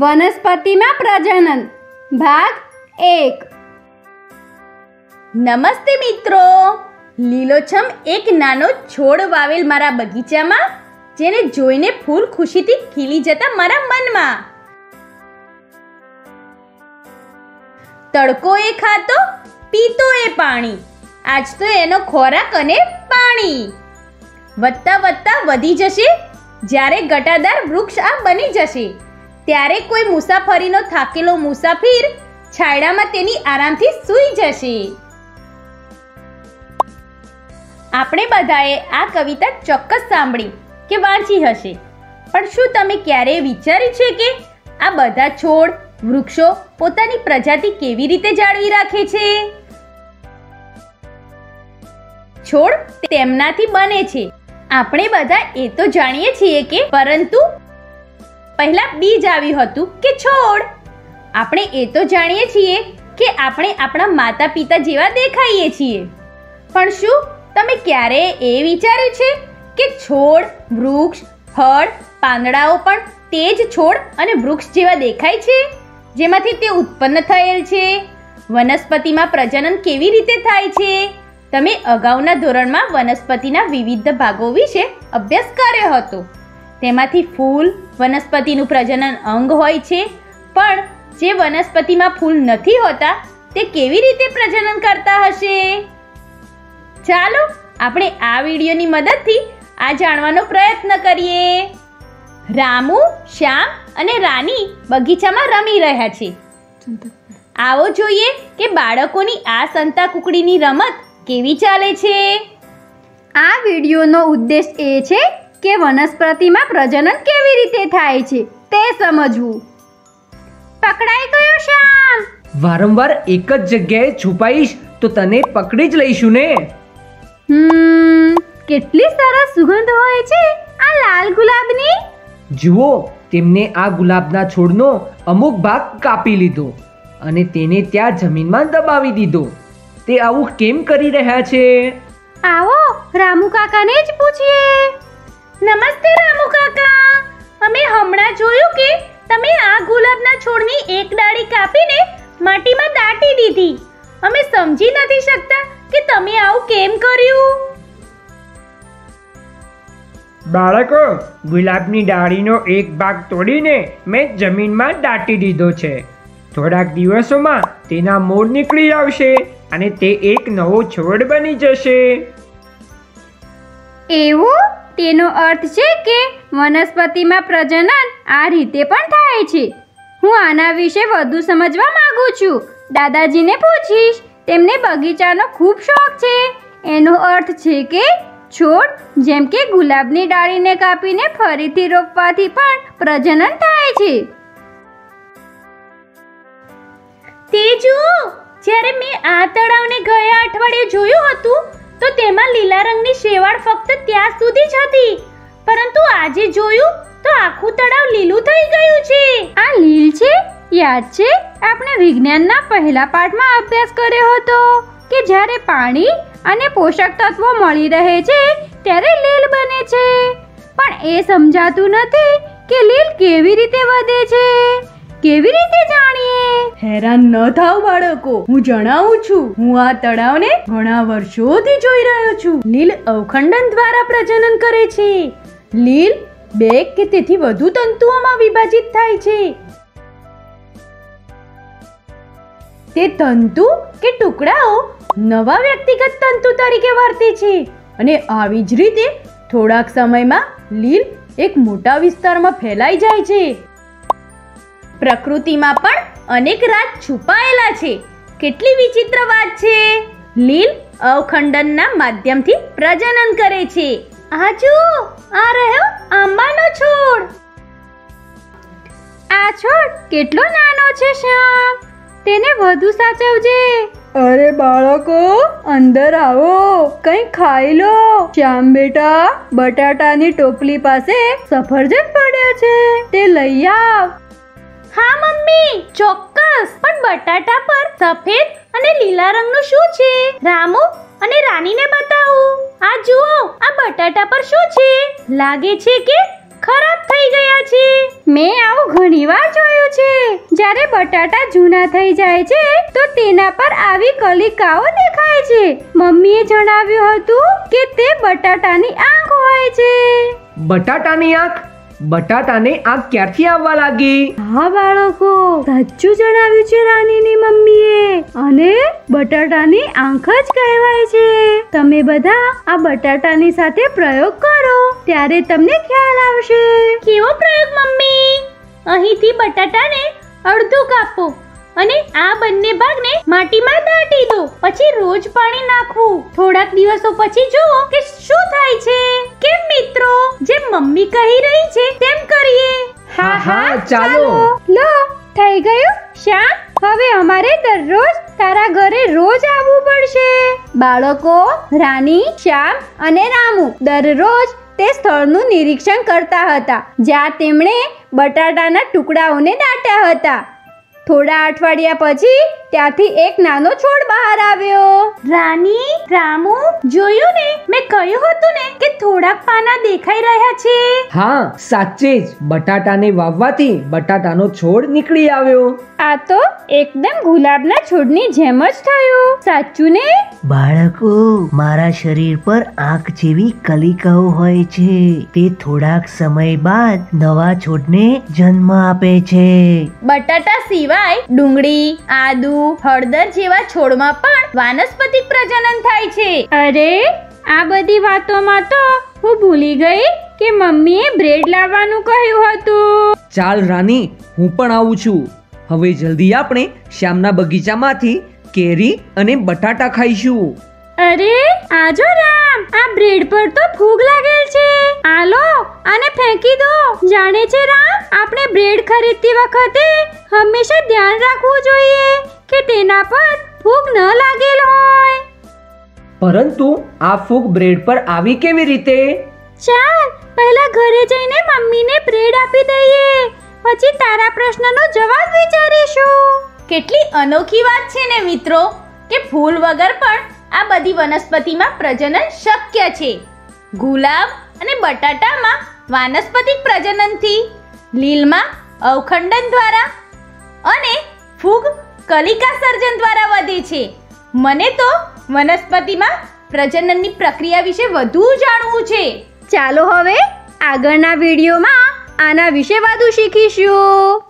વનસ્પતિમાં પ્રજનન. ભાગ એક. નમસ્તે મિત્રો. લીલોછમ એક નાનો છોડ વાવેલ મારા બગીચામાં, જેને જોઈને ફૂલ ખુશીથી ખીલી જતા મારા મનમાં. તડકો એ ખાતો, પીતો એ પાણી. આજ તો એનો ખોરાક અને પાણી. વધતા વધતા વધી જશે, જ્યારે ઘટાદાર વૃક્ષ આ બની જશે. ત્યારે કોઈ મુસાફરીનો થાકેલો મુસાફિર છાયડામાં તેની આરામથી સૂઈ જશે. આપણે બધાએ આ કવિતા ચોક્કસ સાંભળી કે વાંચી હશે. પણ શું તમે ક્યારેય વિચાર્યું છે કે આ બધા છોડ, વૃક્ષો પોતાની પ્રજાતિ કેવી રીતે જાળવી રાખે છે? છોડ તેમનાથી બને છે. આપણે બધા એ તો જાણીએ છીએ કે પરંતુ પહેલા બીજ આવ્યું હતું કે છોડ. આપણે એ તો જાણીએ છીએ કે આપણે આપણા માતા પિતા જેવા દેખાઈએ છીએ. પણ શું તમે ક્યારે એ વિચાર્યું છે કે છોડ, વૃક્ષ ફળ પાંદડાઓ પણ તે જ છોડ અને વૃક્ષ જેવા દેખાય છે? જેમાંથી તે ઉત્પન્ન થયેલ છે? વનસ્પતિમાં પ્રજનન કેવી રીતે થાય છે? તમે અગાઉના ધોરણમાં વનસ્પતિના વિવિધ ભાગો વિશે અભ્યાસ કર્યો હતો. તેમાંથી ફૂલ વનસ્પતિનું પ્રજનન અંગ હોય છે, પણ જે વનસ્પતિમાં ફૂલ નથી હોતા, તે કેવી રીતે પ્રજનન કરતા હશે? ચાલો, આપણે આ વિડીયોની મદદથી આ જાણવાનો પ્રયત્ન કરીએ. રામુ, શ્યામ અને રાની બગીચામાં રમી રહ્યા છે. આવો જોઈએ કે બાળકોની આ સંતા કુકડીની રમત કેવી ચાલે છે. આ વિડીયોનો ઉદ્દેશ એ છે કે વનસ્પતિમાં પ્રજનન કેવી રીતે થાય છે તે સમજવું. પકડાઈ ગયો શ્યામ? વારંવાર એક જ જગ્યાએ છુપાઈશ તો તને પકડી જ લઈશું ને? હમ કેટલી સરસ સુગંધ હોય છે આ લાલ ગુલાબની. જુઓ તેમને આ ગુલાબના છોડનો અમુક ભાગ કાપી લીધો અને તેને ત્યાં જમીનમાં દબાવી દીધો. તે આવું કેમ કરી રહ્યા છે? આવો રામુ કાકાને જ પૂછીએ. નમસ્તે રામુ કાકા. અમે હમણાં જોયું કે તમે આ ગુલાબના છોડની એક ડાળી કાપીને માટીમાં દાટી દીધી. અમે સમજી નથી શકતા કે તમે આવું કેમ કર્યું? બાળકો ગુલાબની ડાળીનો એક ભાગ તોડીને મેં જમીનમાં દાટી દીધો છે. થોડાક દિવસોમાં તેના મૂળ નીકળી આવશે અને તે એક નવો છોડ બની જશે. એવું? તેનો અર્થ છે કે વનસ્પતિમાં પ્રજનન આ રીતે પણ થાય છે. હું આના વિશે વધુ સમજવા માંગુ છું. દાદાજીને પૂછીશ. તેમને બગીચાનો ખૂબ શોખ છે. એનો અર્થ છે કે છોડ, જેમ કે ગુલાબની ડાળીને કાપીને ફરીથી રોપવાથી પણ પ્રજનન થાય છે. તે જુઓ જ્યારે મેં આ તળાવને ગયા અઠવાડિયે જોયું હતું તો તેમાં લીલા રંગની શેવાળ ફક્ત ત્યાં સુધી જ હતી. પરંતુ આજે જોયું તો આખું તળાવ લીલું થઈ ગયું છે. આ લીલ છે? યાદ છે? આપણે વિજ્ઞાનના પહેલા પાઠમાં અભ્યાસ કર્યો હતો કે જ્યારે પાણી અને પોષક તત્વો મળી રહે છે, ત્યારે લીલ બને છે. પણ એ સમજાતું નથી કે લીલ કેવી રીતે વધે છે. કેવી રીતે જાણીએ? હેરાન ન થાવ બાળકો. હું જણાવું છું. હું આ તળાવને ઘણા વર્ષોથી જોઈ રહ્યો છું. લીલ અવખંડન દ્વારા પ્રજનન કરે છે. લીલ બે કે તેથી વધુ તંતુઓમાં વિભાજિત થાય છે. તે તંતુ કે ટુકડાઓ નવા વ્યક્તિગત તંતુ તરીકે વર્તે છે અને આવી જ રીતે થોડાક સમયમાં લીલ એક મોટા વિસ્તારમાં ફેલાઈ જાય છે. પ્રકૃતિમાં પણ અનેક રાજ છુપાયેલા છે. કેટલી વિચિત્ર વાત છે. લીલ અવખંડનના માધ્યમથી પ્રજનન કરે છે. આ જુઓ આ રહ્યો આંબાનો છોડ. આ છોડ કેટલો નાનો છે, શ્યામ? તેને વધુ સાચવજે. અરે બાળકો, અંદર આવો. કંઈ ખાઈ લો. શ્યામ બેટા, બટાટાની ટોપલી પાસે સફરજન પડ્યો છે. તે લઈ આવ. હા, મમ્મી, ચોક્કસ. પણ બટાટા પર સફેદ અને લીલા રંગનું શું છે? રામુ અને રાનીને બતાવું. આ જુઓ, આ બટાટા પર શું છે? લાગે છે કે ખરાબ થઈ ગયા છે. મેં આવું ઘણીવાર જોયું છે. જ્યારે બટાટા જૂના થઈ જાય છે, તો તેના પર આવી કલિકાઓ દેખાય છે. મમ્મીએ જણાવ્યું હતું કે તે બટાટાની આંખ હોય છે. બટાટાની આંખ? બટાટાને આગ ક્યારથી આવવા લાગી? હા બાળકો સાચું જણાવ્યું છે રાનીની મમ્મીએ. અને બટાટાની આંખ જ કહેવાય છે. તમે બધા આ બટાટાની સાથે પ્રયોગ કરો ત્યારે તમને ખ્યાલ આવશે. કેવો પ્રયોગ મમ્મી? અહીંથી બટાટાને અડધું કાપો અને આ બંને ભાગને માટીમાં દાટી પછી રોજ પાણી નાખવું. થોડાક દિવસો પછી જુઓ કે શું થાય છે. કેમ મિત્રો? જે મમ્મી કહી રહી છે તેમ કરીએ. હા હા ચાલો. લો થઈ ગયું? શ્યામ હવે અમારે દરરોજ તારા ઘરે રોજ આવવું પડશે. બાળકો રાની શ્યામ અને રામુ દરરોજ તે સ્થળનું નિરીક્ષણ કરતા હતા જ્યાં તેમણે બટાટાના ટુકડાઓને દાટ્યા હતા. થોડા અઠવાડિયા પછી ત્યાંથી એક નાનો છોડ બહાર આવ્યો. રાની રામુ જોયું ને? મેં કહ્યું હતું ને કે થોડાક પાના દેખાઈ રહ્યા છે. હા સાચે જ. બટાટાને વાવવાથી બટાટાનો છોડ નીકળી આવ્યો. આ તો એકદમ ગુલાબના છોડની જેમ જ થયું. સાચું ને? બાળકો મારા શરીર પર આંખ જેવી કલિકાઓ હોય છે. તે થોડાક સમય બાદ નવા છોડને જન્મ આપે છે. બટાટા સિવાય ડુંગળી આદુ હળદર જેવા છોડમાં પણ વાનસ્પતિક પ્રજનન થાય છે. અરે આ બધી વાતોમાં તો હું ભૂલી ગઈ કે મમ્મીએ બ્રેડ લાવવાનું કહ્યું હતું. ચાલ રાની હું પણ આવું છું. હવે જલ્દી આપણે શ્યામના બગીચામાંથી કેરી અને બટાટા ખાઈશું. અરે આજો રામ આ બ્રેડ પર તો ફૂગ લાગેલ છે. આલો અને ફેંકી દો. જાણે છે રામ આપણે બ્રેડ ખરીદતી વખતે હંમેશા ધ્યાન રાખવું જોઈએ કે તેના પર ફૂગ ન લાગેલ હોય. પરંતુ આ ફૂગ બ્રેડ પર આવી કેવી રીતે? ચાલ પહેલા ઘરે જઈને મમ્મીને બ્રેડ આપી દઈએ. પછી તારા પ્રશ્નનો જવાબ વિચારીશું. કેટલી અનોખી વાત છે ને મિત્રો કે ફૂલ વગર પણ આ બધી વનસ્પતિમાં પ્રજનન શક્ય છે. ગુલાબ અને બટાટામાં વાનસ્પતિક પ્રજનનથી, લીલમાં અવખંડન દ્વારા અને ફૂગ કલિકા સર્જન દ્વારા વધે છે. મને તો વનસ્પતિમાં પ્રજનનની પ્રક્રિયા વિશે વધુ જાણવું છે. ચાલો હવે આગળના વિડીયોમાં આના વિશે વધુ શીખીશું.